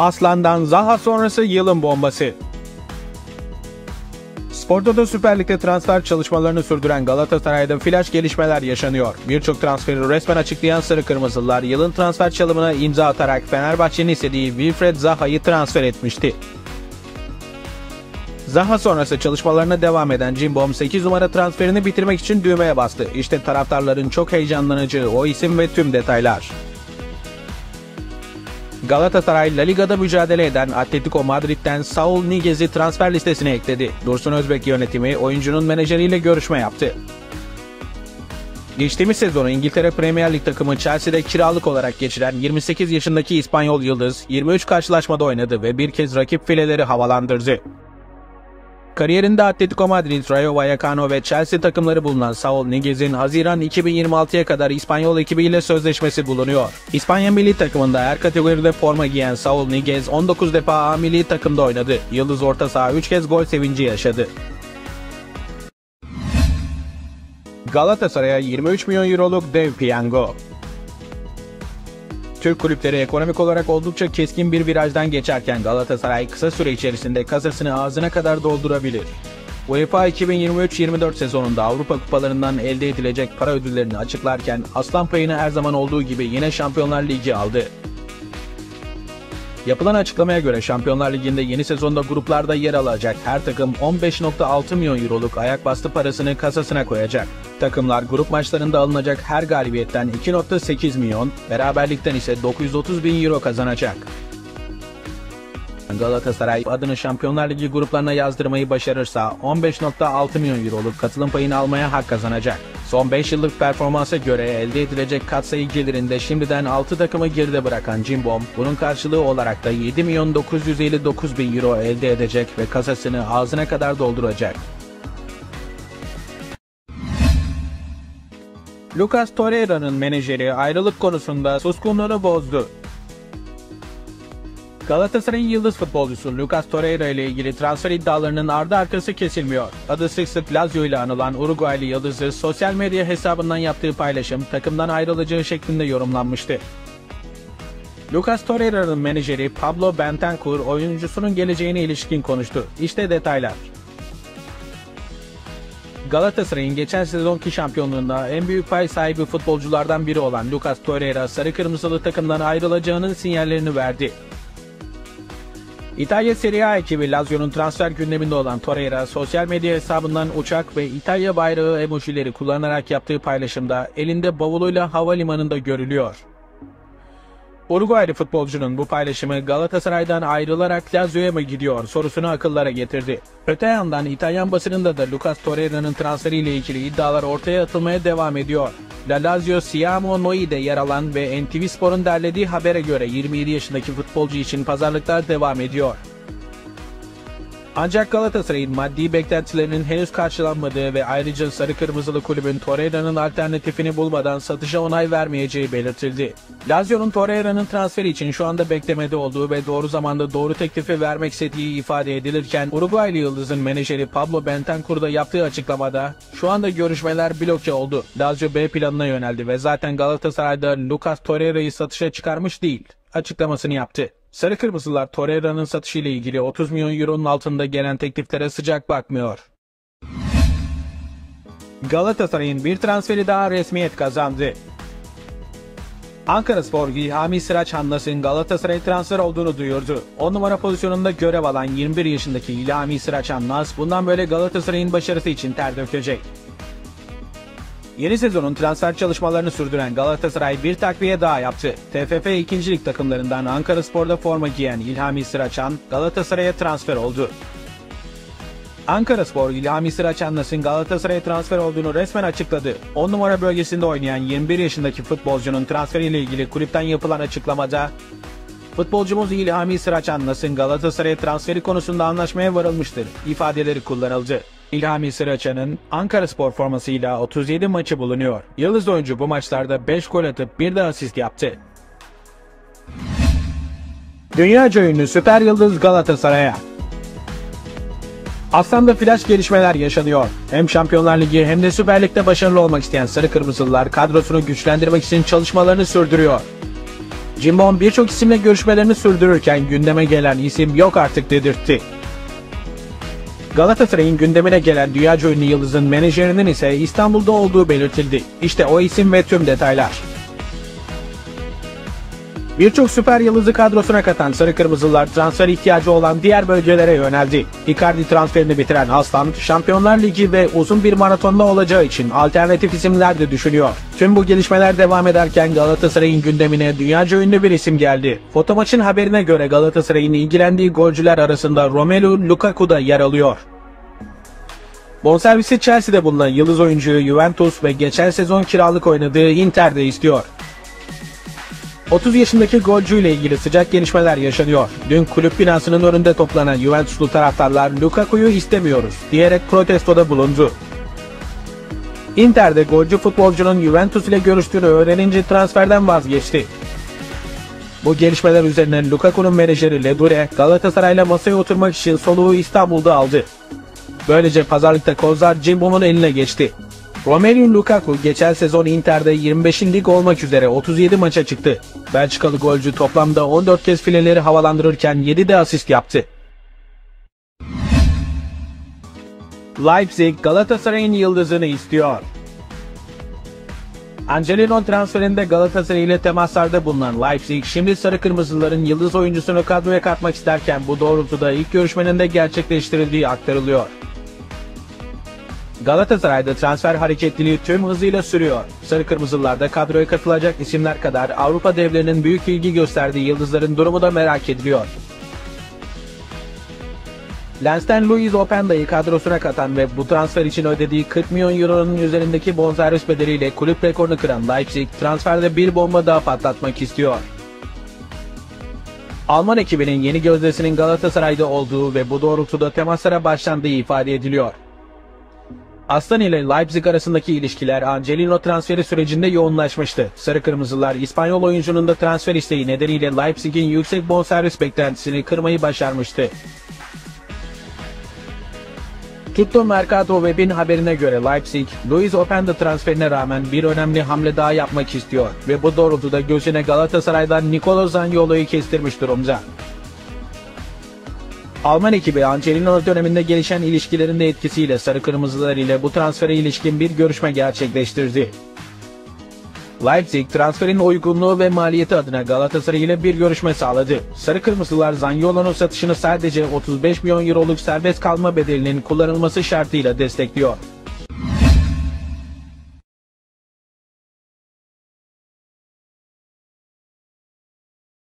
Aslan'dan Zaha sonrası yılın bombası. Sportoto Süper Lig'de transfer çalışmalarını sürdüren Galatasaray'da flash gelişmeler yaşanıyor. Birçok transferi resmen açıklayan Sarı Kırmızılar yılın transfer çalımına imza atarak Fenerbahçe'nin istediği Wilfred Zaha'yı transfer etmişti. Zaha sonrası çalışmalarına devam eden Cimbom 8 numara transferini bitirmek için düğmeye bastı. İşte taraftarların çok heyecanlanacağı o isim ve tüm detaylar. Galatasaray La Liga'da mücadele eden Atletico Madrid'den Saul Niguez'i transfer listesine ekledi. Dursun Özbek yönetimi oyuncunun menajeriyle görüşme yaptı. Geçtiğimiz sezonu İngiltere Premier Lig takımı Chelsea'de kiralık olarak geçiren 28 yaşındaki İspanyol Yıldız 23 karşılaşmada oynadı ve bir kez rakip fileleri havalandırdı. Kariyerinde Atletico Madrid, Rayo Vallecano ve Chelsea takımları bulunan Saul Niguez'in Haziran 2026'ya kadar İspanyol ekibiyle sözleşmesi bulunuyor. İspanya milli takımında her kategoride forma giyen Saul Niguez 19 defa A milli takımda oynadı. Yıldız orta saha 3 kez gol sevinci yaşadı. Galatasaray'a 23 milyon euroluk dev piyango. Türk kulüpleri ekonomik olarak oldukça keskin bir virajdan geçerken Galatasaray kısa süre içerisinde kasasını ağzına kadar doldurabilir. UEFA 2023-24 sezonunda Avrupa kupalarından elde edilecek para ödüllerini açıklarken aslan payını her zaman olduğu gibi yine Şampiyonlar Ligi aldı. Yapılan açıklamaya göre Şampiyonlar Ligi'nde yeni sezonda gruplarda yer alacak her takım 15.6 milyon euroluk ayak bastı parasını kasasına koyacak. Takımlar grup maçlarında alınacak her galibiyetten 2.8 milyon, beraberlikten ise 930 bin euro kazanacak. Galatasaray adını Şampiyonlar Ligi gruplarına yazdırmayı başarırsa 15.6 milyon euroluk katılım payını almaya hak kazanacak. Son 5 yıllık performansa göre elde edilecek katsayı gelirinde şimdiden 6 takımı geride bırakan Cimbom, bunun karşılığı olarak da 7 milyon 959 bin euro elde edecek ve kasasını ağzına kadar dolduracak. Lucas Torreira'nın menajeri ayrılık konusunda suskunluğunu bozdu. Galatasaray'ın yıldız futbolcusu Lucas Torreira ile ilgili transfer iddialarının ardı arkası kesilmiyor. Adı sık sık Lazio ile anılan Uruguaylı yıldızı sosyal medya hesabından yaptığı paylaşım takımdan ayrılacağı şeklinde yorumlanmıştı. Lucas Torreira'nın menajeri Pablo Bentancur oyuncusunun geleceğine ilişkin konuştu. İşte detaylar. Galatasaray'ın geçen sezonki şampiyonluğunda en büyük pay sahibi futbolculardan biri olan Lucas Torreira sarı kırmızılı takımdan ayrılacağının sinyallerini verdi. İtalya Serie A ekibi Lazio'nun transfer gündeminde olan Torreira sosyal medya hesabından uçak ve İtalya bayrağı emojileri kullanarak yaptığı paylaşımda elinde bavuluyla havalimanında görülüyor. Uruguaylı futbolcunun bu paylaşımı Galatasaray'dan ayrılarak Lazio'ya mı gidiyor sorusunu akıllara getirdi. Öte yandan İtalyan basınında da Lucas Torreira'nın transferiyle ilgili iddialar ortaya atılmaya devam ediyor. La Lazio Siamo Noi'de yer alan ve NTV Spor'un derlediği habere göre 27 yaşındaki futbolcu için pazarlıklar devam ediyor. Ancak Galatasaray'ın maddi beklentilerinin henüz karşılanmadığı ve ayrıca sarı kırmızılı kulübün Torreira'nın alternatifini bulmadan satışa onay vermeyeceği belirtildi. Lazio'nun Torreira'nın transferi için şu anda beklemede olduğu ve doğru zamanda doğru teklifi vermek istediği ifade edilirken Uruguaylı Yıldız'ın menajeri Pablo Bentancur da yaptığı açıklamada şu anda görüşmeler blokçe oldu. Lazio B planına yöneldi ve zaten Galatasaray'da Lucas Torreira'yı satışa çıkarmış değil açıklamasını yaptı. Sarı Kırmızılar Torreira'nın satışı ile ilgili 30 milyon euronun altında gelen tekliflere sıcak bakmıyor. Galatasaray'ın bir transferi daha resmiyet kazandı. Ankara Spor Hami Sıraç Hanlas'ın Galatasaray transfer olduğunu duyurdu. 10 numara pozisyonunda görev alan 21 yaşındaki İlhami Sıraç Hanlas bundan böyle Galatasaray'ın başarısı için ter dökecek. Yeni sezonun transfer çalışmalarını sürdüren Galatasaray bir takviye daha yaptı. TFF 2. Lig takımlarından Ankara Spor'da forma giyen İlhami Sıraçan Galatasaray'a transfer oldu. Ankara Spor İlhami Sıraçanlas'ın Galatasaray'a transfer olduğunu resmen açıkladı. 10 numara bölgesinde oynayan 21 yaşındaki futbolcunun transferiyle ilgili kulüpten yapılan açıklamada Futbolcumuz İlhami Sıraçanlas'ın Galatasaray'a transferi konusunda anlaşmaya varılmıştır ifadeleri kullanıldı. İlhami Sıraçan'ın Ankara Spor formasıyla 37 maçı bulunuyor. Yıldız oyuncu bu maçlarda 5 gol atıp bir de asist yaptı. Dünyaca ünlü süper yıldız Galatasaray'a. Aslan'da flash gelişmeler yaşanıyor. Hem Şampiyonlar Ligi hem de Süper Lig'de başarılı olmak isteyen Sarı Kırmızılılar kadrosunu güçlendirmek için çalışmalarını sürdürüyor. Cimbom birçok isimle görüşmelerini sürdürürken gündeme gelen isim yok artık dedirtti. Galatasaray'ın gündemine gelen dünya ünlü yıldızın menajerinin ise İstanbul'da olduğu belirtildi. İşte o isim ve tüm detaylar. Birçok süper yıldızı kadrosuna katan Sarı Kırmızılar transfer ihtiyacı olan diğer bölgelere yöneldi. Icardi transferini bitiren Aslan, Şampiyonlar Ligi ve uzun bir maratonda olacağı için alternatif isimler de düşünüyor. Tüm bu gelişmeler devam ederken Galatasaray'ın gündemine dünyaca ünlü bir isim geldi. Fotomaçın haberine göre Galatasaray'ın ilgilendiği golcüler arasında Romelu Lukaku da yer alıyor. Bonservisi Chelsea'de bulunan yıldız oyuncuyu Juventus ve geçen sezon kiralık oynadığı Inter'de istiyor. 30 yaşındaki golcüyle ilgili sıcak gelişmeler yaşanıyor. Dün kulüp binasının önünde toplanan Juventuslu taraftarlar Lukaku'yu istemiyoruz diyerek protestoda bulundu. Inter'de golcü futbolcunun Juventus ile görüştüğünü öğrenince transferden vazgeçti. Bu gelişmeler üzerine Lukaku'nun menajeri Ledure Galatasaray'la masaya oturmak için soluğu İstanbul'da aldı. Böylece pazarlıkta kozlar Cimbom'un eline geçti. Romelu Lukaku geçen sezon Inter'de 25. lig olmak üzere 37 maça çıktı. Belçikalı golcü toplamda 14 kez fileleri havalandırırken 7 de asist yaptı. Leipzig Galatasaray'ın yıldızını istiyor. Angelino transferinde Galatasaray ile temaslarda bulunan Leipzig, şimdi Sarı Kırmızıların yıldız oyuncusunu kadroya katmak isterken bu doğrultuda ilk görüşmenin de gerçekleştirildiği aktarılıyor. Galatasaray'da transfer hareketliliği tüm hızıyla sürüyor. Sarı Kırmızılarda kadroya katılacak isimler kadar Avrupa devlerinin büyük ilgi gösterdiği yıldızların durumu da merak ediliyor. Lens'ten Luis Openda'yı kadrosuna katan ve bu transfer için ödediği 40 milyon euronun üzerindeki bonservis bedeliyle kulüp rekorunu kıran Leipzig transferde bir bomba daha patlatmak istiyor. Alman ekibinin yeni gözdesinin Galatasaray'da olduğu ve bu doğrultuda temaslara başlandığı ifade ediliyor. Aslan ile Leipzig arasındaki ilişkiler Angelino transferi sürecinde yoğunlaşmıştı. Sarı Kırmızılar İspanyol oyuncunun da transfer isteği nedeniyle Leipzig'in yüksek bonservis beklentisini kırmayı başarmıştı. Tutto Mercato Web'in haberine göre Leipzig, Luis Openda transferine rağmen bir önemli hamle daha yapmak istiyor ve bu doğrultuda gözüne Galatasaray'dan Nicolo Zaniolo'yu kestirmiş durumda. Alman ekibi Angelino döneminde gelişen ilişkilerin de etkisiyle Sarı Kırmızılar ile bu transfere ilişkin bir görüşme gerçekleştirdi. Leipzig transferin uygunluğu ve maliyeti adına Galatasaray ile bir görüşme sağladı. Sarı Kırmızılar Zaniolo'nun satışını sadece 35 milyon euroluk serbest kalma bedelinin kullanılması şartıyla destekliyor.